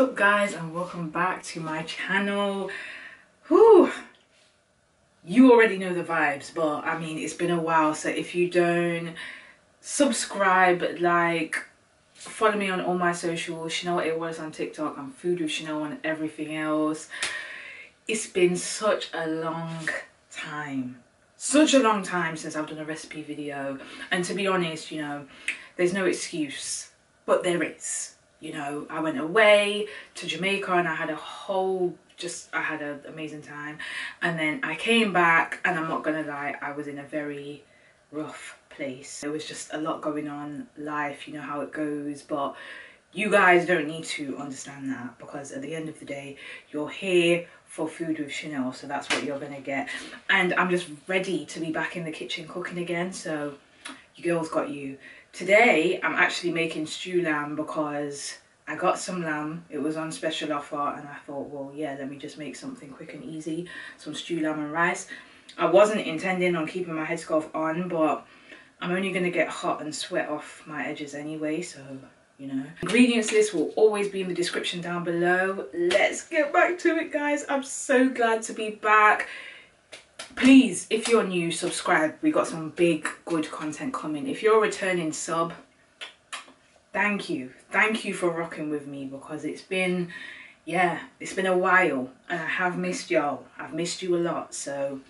up guys and welcome back to my channel. Whew. You already know the vibes but I mean it's been a while so if you don't subscribe, like, follow me on all my socials. Chanell it was on TikTok. I'm Food with Chanell on everything else. It's been such a long time. Such a long time since I've done a recipe video. And to be honest, you know, there's no excuse. But there is you know I went away to Jamaica and I had a whole just I had an amazing time. And then I came back and I'm not gonna lie I was in a very rough place. There was just a lot going on life you know how it goes but you guys don't need to understand that because at the end of the day you're here for food with Chanell so that's what you're gonna get. And I'm just ready to be back in the kitchen cooking again so you girls got you Today, I'm actually making stew lamb because I got some lamb. It was on special offer and I thought, well, yeah, let me just make something quick and easy. Some stew lamb and rice. I wasn't intending on keeping my headscarf on, but I'm only going to get hot and sweat off my edges anyway, so you know. Ingredients list will always be in the description down below. Let's get back to it, guys. I'm so glad to be back please if you're new subscribe. We got some big good content coming. If you're a returning sub thank you. Thank you for rocking with me because it's been yeah it's been a while and i have missed y'all. I've missed you a lot so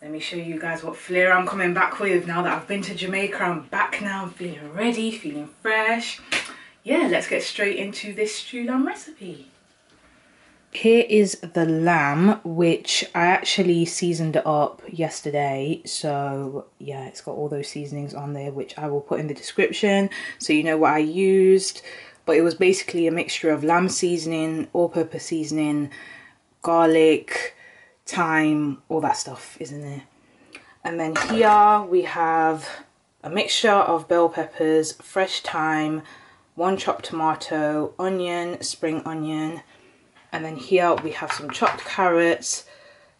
let me show you guys what flair i'm coming back with now that i've been to jamaica. I'm back now i'm feeling ready feeling fresh. Yeah let's get straight into this stew lamb recipe here is the lamb, which I actually seasoned it up yesterday. So yeah, it's got all those seasonings on there, which I will put in the description. So you know what I used. But it was basically a mixture of lamb seasoning, all-purpose seasoning, garlic, thyme, all that stuff is in there. And then here we have a mixture of bell peppers, fresh thyme, one chopped tomato, onion, spring onion, and then here we have some chopped carrots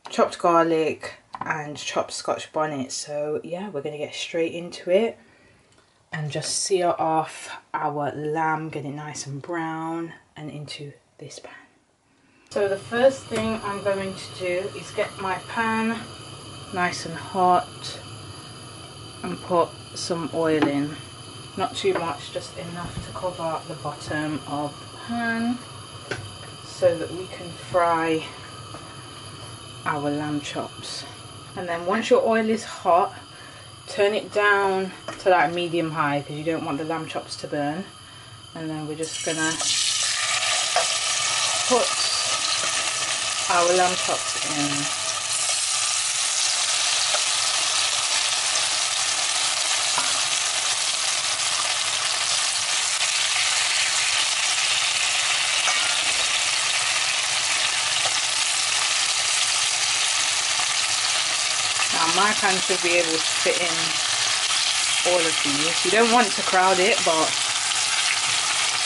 chopped garlic and chopped scotch bonnet. So yeah we're gonna get straight into it and just sear off our lamb get it nice and brown and into this pan. So the first thing I'm going to do is get my pan nice and hot and put some oil in. Not too much just enough to cover the bottom of the pan so that we can fry our lamb chops. And then once your oil is hot turn it down to like medium high because you don't want the lamb chops to burn. And then we're just gonna put our lamb chops in my pan should be able to fit in all of these. You don't want to crowd it, but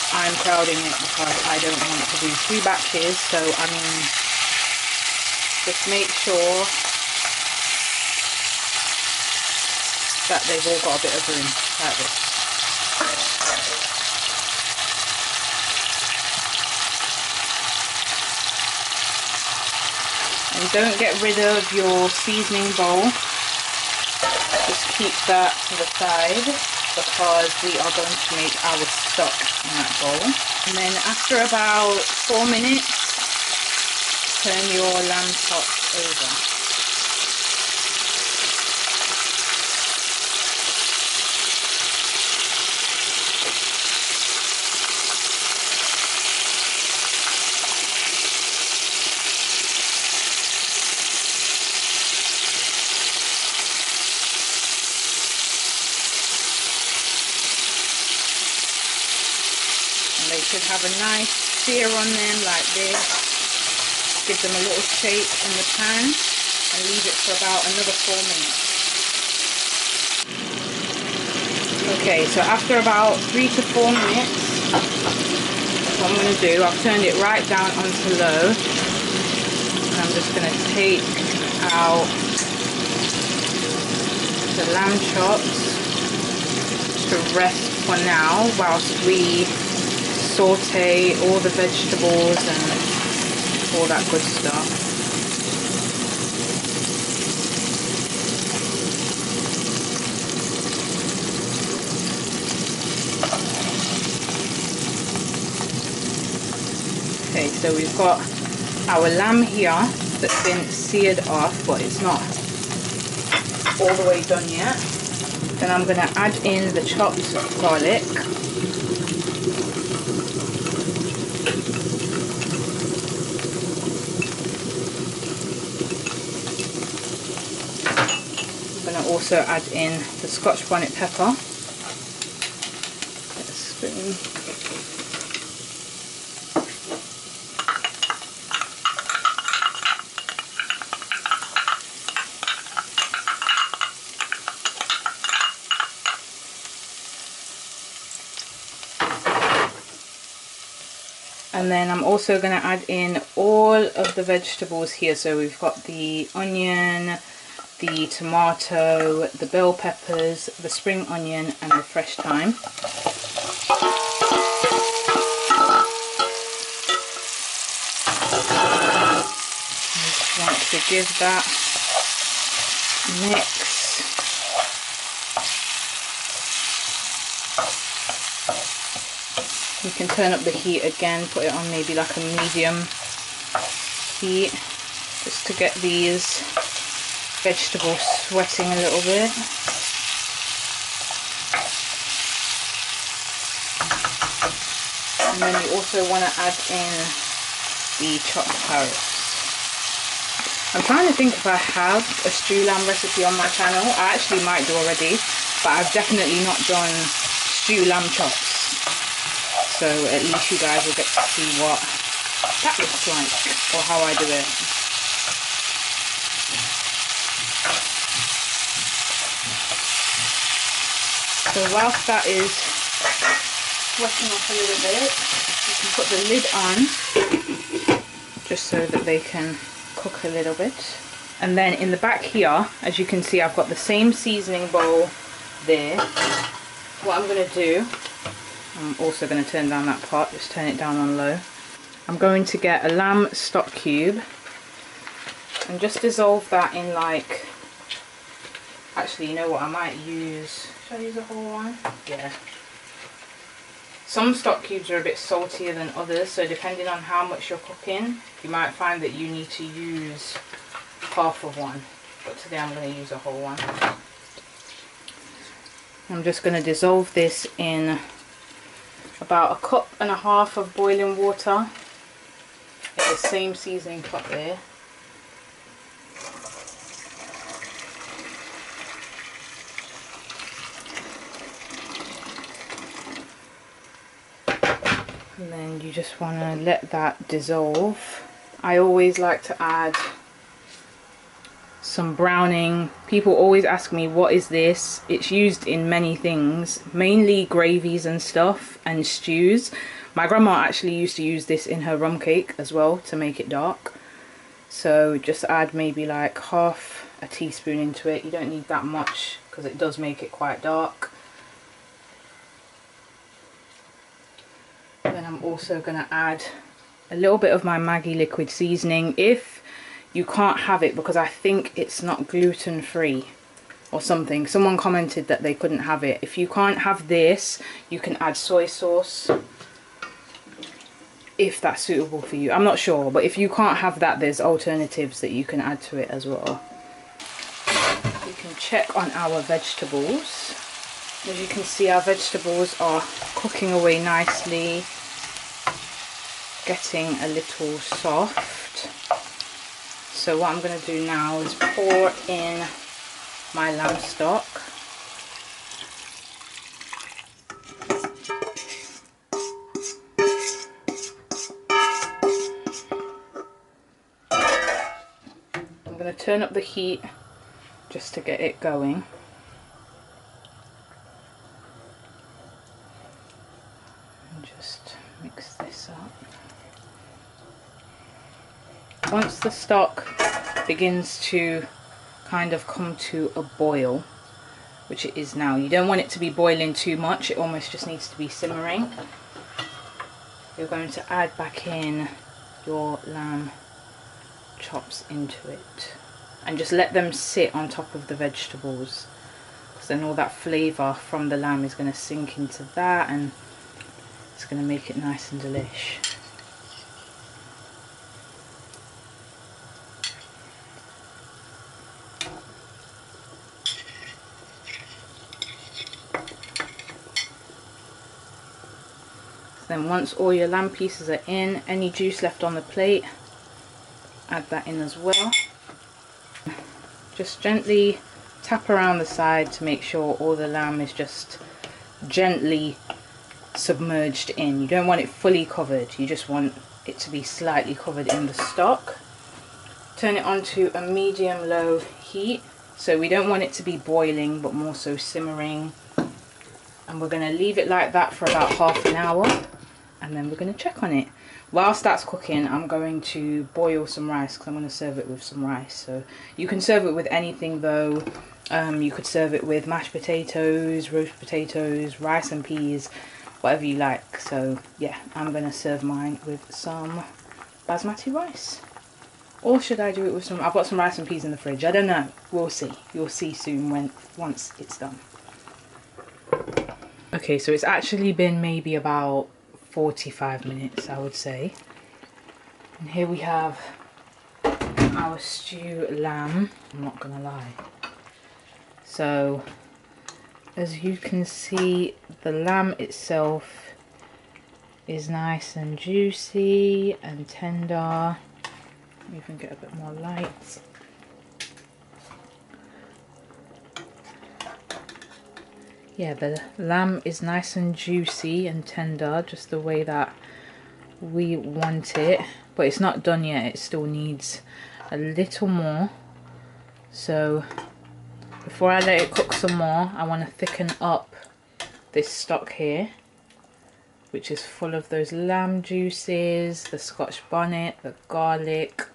I'm crowding it because I don't want to do two batches. So, I mean, just make sure that they've all got a bit of room like this. and don't get rid of your seasoning bowl keep that to the side because we are going to make our stock in that bowl. And then after about four minutes turn your lamb chops over should have a nice sear on them like this. Give them a little shake in the pan and leave it for about another four minutes. Okay, so after about three to four minutes, what I'm going to do, I've turned it right down onto low. And I'm just going to take out the lamb chops to rest for now whilst we saute all the vegetables and all that good stuff. Okay, so we've got our lamb here that's been seared off, but it's not all the way done yet. Then I'm going to add in the chopped garlic. Also add in the scotch bonnet pepper. Get a and then I'm also going to add in all of the vegetables here so we've got the onion the tomato the bell peppers the spring onion and the fresh thyme. Just want to give that mix. You can turn up the heat again, put it on maybe like a medium heat just to get these vegetables sweating a little bit. And then you also want to add in the chopped carrots. I'm trying to think if I have a stew lamb recipe on my channel. I actually might do already, but I've definitely not done stew lamb chops so at least you guys will get to see what that looks like or how I do it. So whilst that is wetting off a little bit, you can put the lid on just so that they can cook a little bit. And then in the back here, as you can see, I've got the same seasoning bowl there. What I'm going to do I'm also going to turn down that pot, just turn it down on low. I'm going to get a lamb stock cube and just dissolve that in like, actually you know what, I might use, should I use a whole one? Yeah. Some stock cubes are a bit saltier than others, so depending on how much you're cooking, you might find that you need to use half of one. But today I'm going to use a whole one. I'm just going to dissolve this in about a cup and a half of boiling water in the same seasoning pot there and then you just want to let that dissolve I always like to add some browning. People always ask me what is this? It's used in many things, mainly gravies and stuff and stews. My grandma actually used to use this in her rum cake as well to make it dark. So just add maybe like half a teaspoon into it. You don't need that much because it does make it quite dark. Then I'm also going to add a little bit of my Maggi liquid seasoning. If you can't have it because I think it's not gluten free or something. Someone commented that they couldn't have it. If you can't have this, you can add soy sauce if that's suitable for you. I'm not sure, but if you can't have that, there's alternatives that you can add to it as well. You can check on our vegetables. As you can see, our vegetables are cooking away nicely, getting a little soft. So what I'm going to do now is pour in my lamb stock. I'm going to turn up the heat just to get it going. And just mix this up. Once the stock begins to kind of come to a boil which it is now you don't want it to be boiling too much it almost just needs to be simmering you're going to add back in your lamb chops into it and just let them sit on top of the vegetables because then all that flavour from the lamb is going to sink into that and it's going to make it nice and delish. Then once all your lamb pieces are in, any juice left on the plate, add that in as well. Just gently tap around the side to make sure all the lamb is just gently submerged in. You don't want it fully covered, you just want it to be slightly covered in the stock. Turn it on to a medium low heat. So we don't want it to be boiling but more so simmering. And we're going to leave it like that for about half an hour and then we're going to check on it. Whilst that's cooking, I'm going to boil some rice because I'm going to serve it with some rice. So you can serve it with anything though. Um, you could serve it with mashed potatoes, roast potatoes, rice and peas, whatever you like. So yeah, I'm going to serve mine with some basmati rice. Or should I do it with some, I've got some rice and peas in the fridge. I don't know. We'll see. You'll see soon when once it's done. Okay, so it's actually been maybe about 45 minutes I would say. And here we have our stew lamb I'm not gonna lie. So as you can see the lamb itself is nice and juicy and tender. Even get a bit more light yeah the lamb is nice and juicy and tender just the way that we want it. But it's not done yet it still needs a little more. So before I let it cook some more I want to thicken up this stock here which is full of those lamb juices the scotch bonnet the garlic.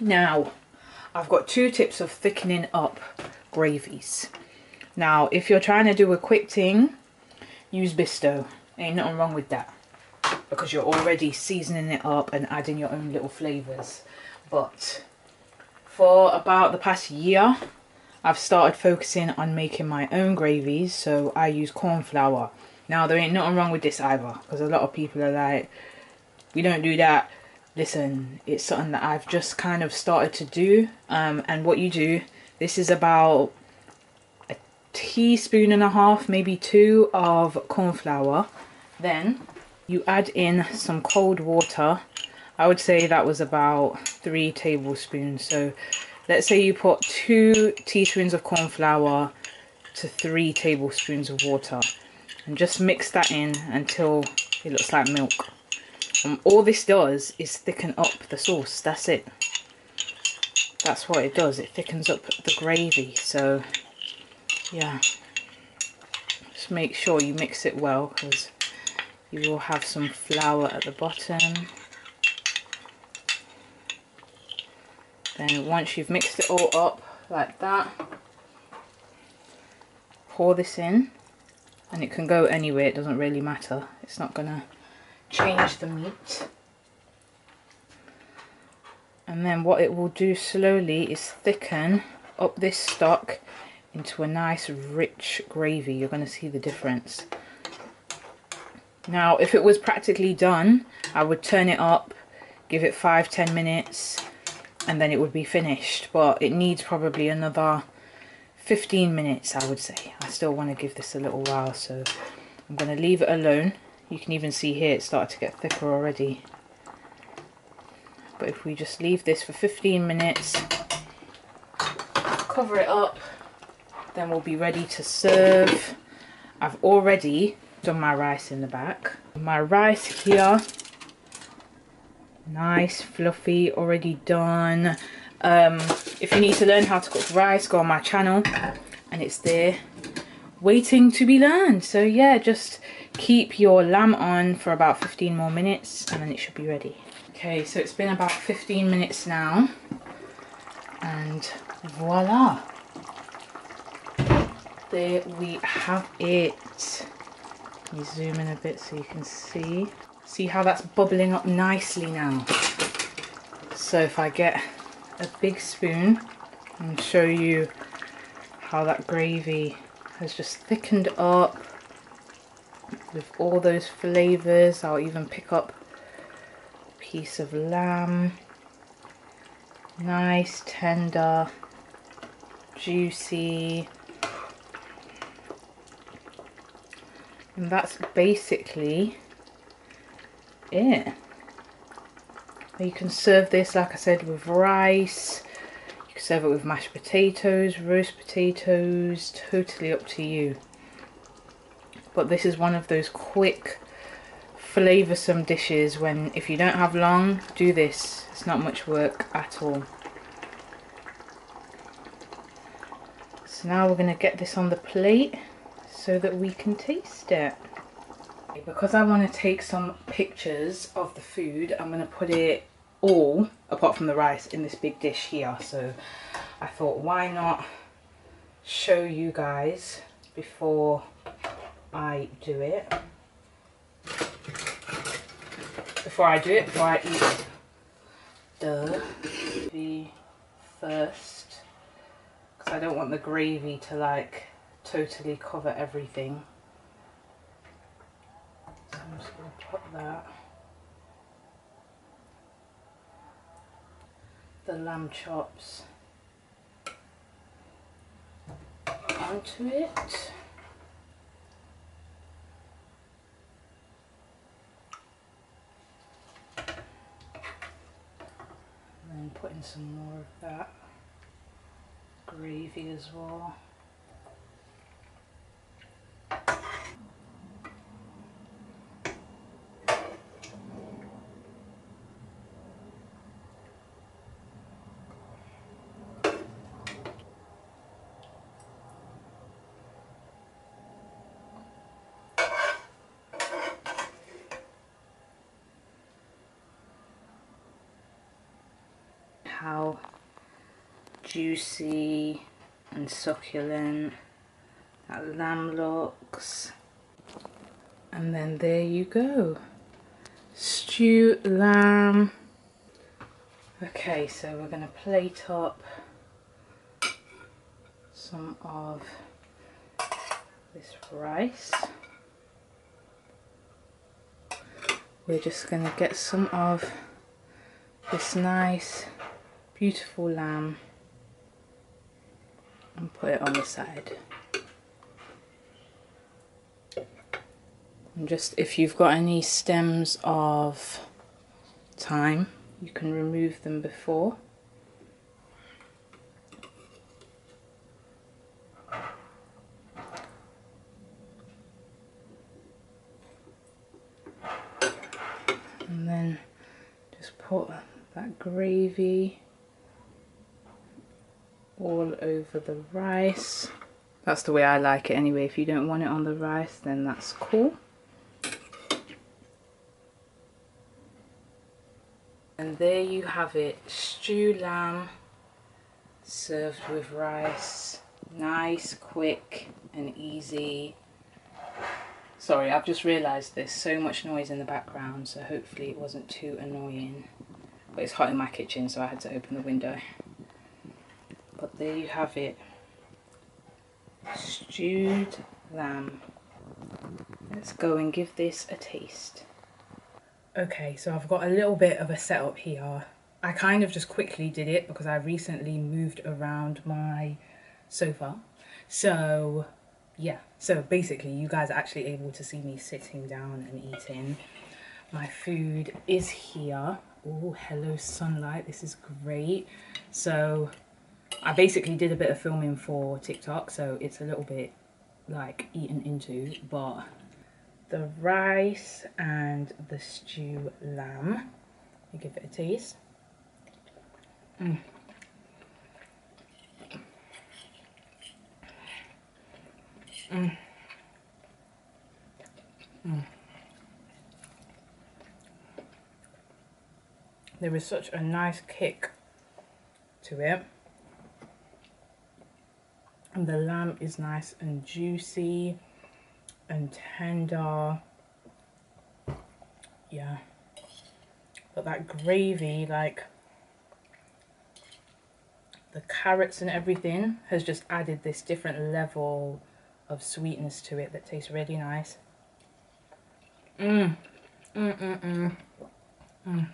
Now I've got two tips of thickening up gravies now, if you're trying to do a quick thing, use Bisto. Ain't nothing wrong with that. Because you're already seasoning it up and adding your own little flavours. But for about the past year, I've started focusing on making my own gravies. So I use corn flour. Now, there ain't nothing wrong with this either. Because a lot of people are like, we don't do that. Listen, it's something that I've just kind of started to do. Um, and what you do, this is about teaspoon and a half, maybe two of corn flour. Then you add in some cold water. I would say that was about three tablespoons. So let's say you put two teaspoons of corn flour to three tablespoons of water. And just mix that in until it looks like milk. And all this does is thicken up the sauce. That's it. That's what it does. It thickens up the gravy. So yeah. Just make sure you mix it well because you will have some flour at the bottom. Then once you've mixed it all up like that pour this in and it can go anywhere it doesn't really matter. It's not gonna change the meat. And then what it will do slowly is thicken up this stock into a nice rich gravy. You're going to see the difference. Now, if it was practically done, I would turn it up, give it five, ten minutes, and then it would be finished. But it needs probably another 15 minutes, I would say. I still want to give this a little while, so I'm going to leave it alone. You can even see here it started to get thicker already. But if we just leave this for 15 minutes, cover it up, then we'll be ready to serve. I've already done my rice in the back. My rice here, nice, fluffy, already done. Um, if you need to learn how to cook rice, go on my channel and it's there waiting to be learned. So yeah, just keep your lamb on for about 15 more minutes and then it should be ready. Okay, so it's been about 15 minutes now and voila there we have it. Zoom in a bit so you can see. See how that's bubbling up nicely now. So if I get a big spoon and show you how that gravy has just thickened up with all those flavours. I'll even pick up a piece of lamb. Nice, tender, juicy. And that's basically it. You can serve this, like I said, with rice. You can serve it with mashed potatoes, roast potatoes, totally up to you. But this is one of those quick, flavoursome dishes when, if you don't have long, do this. It's not much work at all. So now we're going to get this on the plate so that we can taste it. Because I want to take some pictures of the food, I'm going to put it all, apart from the rice, in this big dish here. So I thought, why not show you guys before I do it. Before I do it, before I eat the first. Because I don't want the gravy to like totally cover everything. So I'm just going to put that. The lamb chops onto it. And then put in some more of that gravy as well. How juicy and succulent that lamb looks. And then there you go. Stew lamb. Okay, so we're going to plate up some of this rice. We're just going to get some of this nice beautiful lamb and put it on the side. And just if you've got any stems of thyme, you can remove them before. And then just put that gravy all over the rice. That's the way I like it anyway. If you don't want it on the rice, then that's cool. And there you have it, stew lamb served with rice. Nice, quick and easy. Sorry, I've just realised there's so much noise in the background, so hopefully it wasn't too annoying. But it's hot in my kitchen, so I had to open the window there you have it. Stewed lamb. Let's go and give this a taste. Okay so I've got a little bit of a setup here. I kind of just quickly did it because I recently moved around my sofa. So yeah so basically you guys are actually able to see me sitting down and eating. My food is here. Oh hello sunlight. This is great. So I basically did a bit of filming for TikTok, so it's a little bit like eaten into, but the rice and the stew lamb, you give it a taste. Mm. Mm. Mm. There is such a nice kick to it and the lamb is nice and juicy and tender yeah. But that gravy, like the carrots and everything has just added this different level of sweetness to it that tastes really nice. Mmm. Mmm, mmm, mmm. Mm.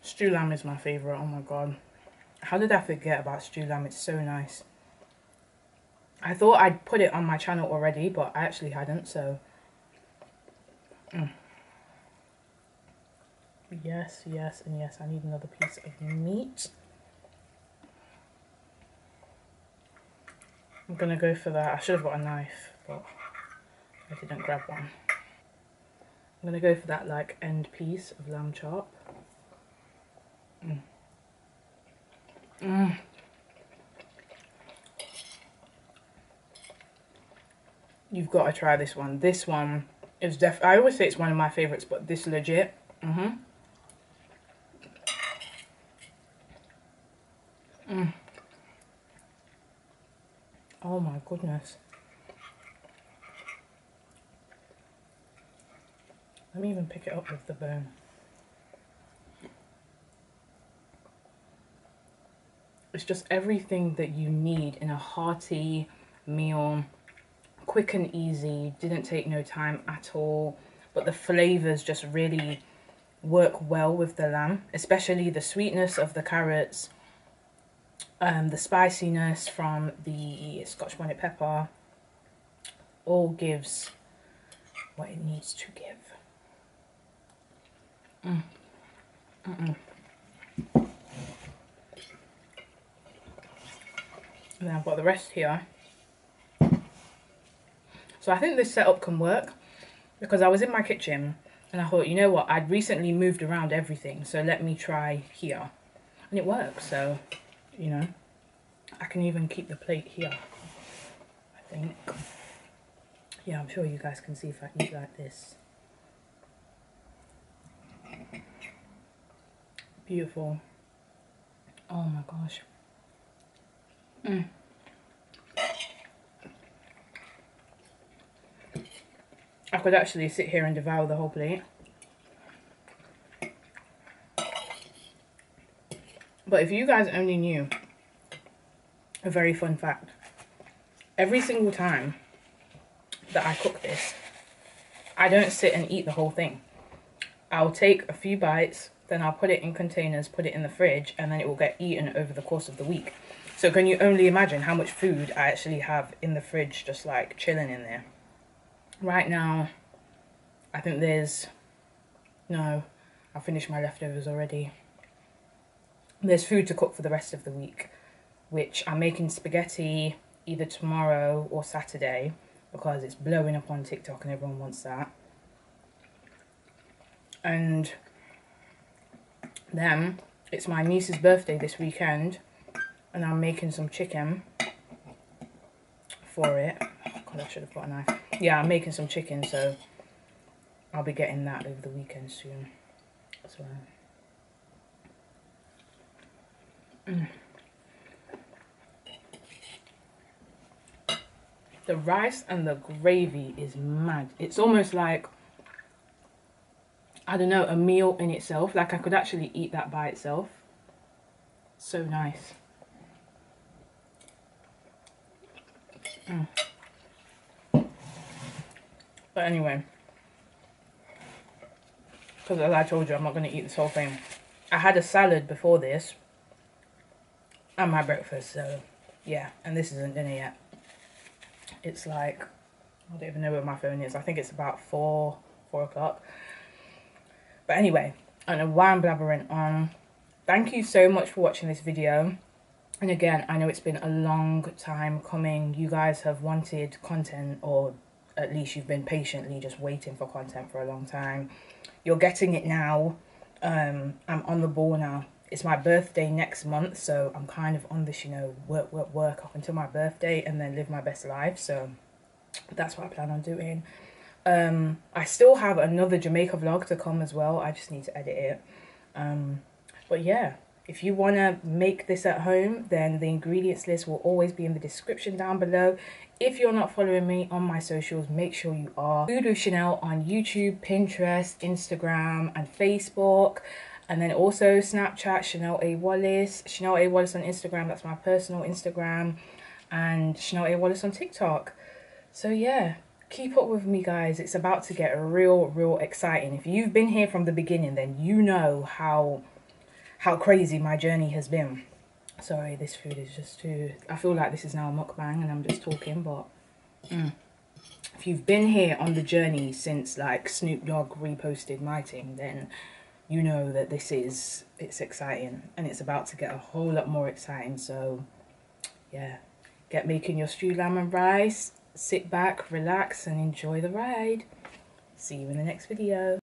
Stew lamb is my favourite, oh my god. How did I forget about stew lamb? It's so nice. I thought I'd put it on my channel already, but I actually hadn't, so... Mm. Yes, yes, and yes, I need another piece of meat. I'm gonna go for that. I should have got a knife, but I didn't grab one. I'm gonna go for that like end piece of lamb chop. Mm. Mm. You've got to try this one. This one is def. I always say it's one of my favorites, but this legit. Mm hmm Mm. Oh my goodness. Let me even pick it up with the bone. It's just everything that you need in a hearty meal. Quick and easy, didn't take no time at all. But the flavours just really work well with the lamb. Especially the sweetness of the carrots. Um, the spiciness from the Scotch bonnet pepper. All gives what it needs to give. Mm. Mm -mm. And then I've got the rest here. So I think this setup can work because I was in my kitchen and I thought, you know what, I'd recently moved around everything, so let me try here. And it works, so, you know, I can even keep the plate here, I think. Yeah, I'm sure you guys can see if I eat like this. Beautiful. Oh my gosh. Mm. I could actually sit here and devour the whole plate. But if you guys only knew a very fun fact, every single time that I cook this, I don't sit and eat the whole thing. I'll take a few bites, then I'll put it in containers, put it in the fridge, and then it will get eaten over the course of the week. So can you only imagine how much food I actually have in the fridge just like chilling in there? Right now, I think there's, no, I finished my leftovers already. There's food to cook for the rest of the week, which I'm making spaghetti either tomorrow or Saturday because it's blowing up on TikTok and everyone wants that. And then it's my niece's birthday this weekend and I'm making some chicken for it. God, I should have got a knife. Yeah, I'm making some chicken, so I'll be getting that over the weekend soon as well. Mm. The rice and the gravy is mad. It's almost like, I don't know, a meal in itself. Like I could actually eat that by itself. So nice. Mm. But anyway, because as I told you, I'm not going to eat this whole thing. I had a salad before this and my breakfast, so yeah, and this isn't dinner yet. It's like, I don't even know where my phone is. I think it's about 4, 4 o'clock. But anyway, I don't know why I'm blabbering on. Thank you so much for watching this video. And again, I know it's been a long time coming. You guys have wanted content or at least you've been patiently just waiting for content for a long time. You're getting it now. Um, I'm on the ball now. It's my birthday next month, so I'm kind of on this, you know, work, work, work up until my birthday and then live my best life. So that's what I plan on doing. Um, I still have another Jamaica vlog to come as well. I just need to edit it. Um, but yeah, if you want to make this at home, then the ingredients list will always be in the description down below. If you're not following me on my socials, make sure you are. With Chanell on YouTube, Pinterest, Instagram, and Facebook. And then also Snapchat, Chanell A. Wallace. Chanell A. Wallace on Instagram, that's my personal Instagram. And Chanell A. Wallace on TikTok. So yeah, keep up with me guys. It's about to get real, real exciting. If you've been here from the beginning, then you know how how crazy my journey has been. Sorry, this food is just too... I feel like this is now a mukbang and I'm just talking, but... Mm. If you've been here on the journey since, like, Snoop Dogg reposted my thing, then you know that this is... It's exciting. And it's about to get a whole lot more exciting, so... Yeah. Get making your stew lamb and rice. Sit back, relax, and enjoy the ride. See you in the next video.